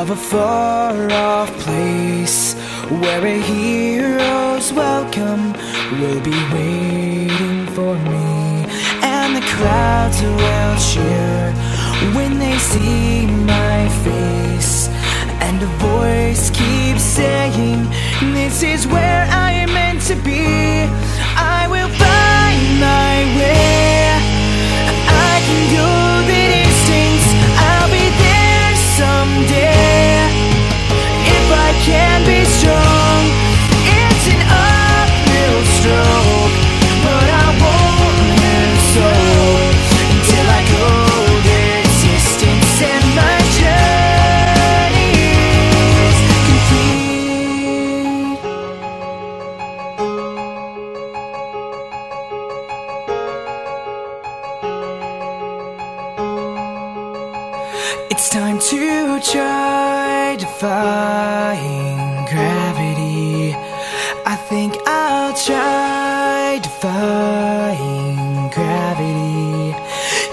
a far off place where a hero's welcome will be waiting for me, and the crowds will cheer when they see my face, and a voice keeps saying, This is where I am meant to be. It's time to try defying gravity. I think I'll try defying gravity.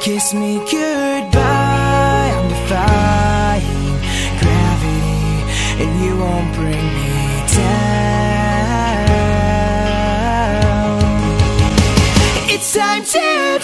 Kiss me goodbye. I'm defying gravity, and you won't bring me down. It's time to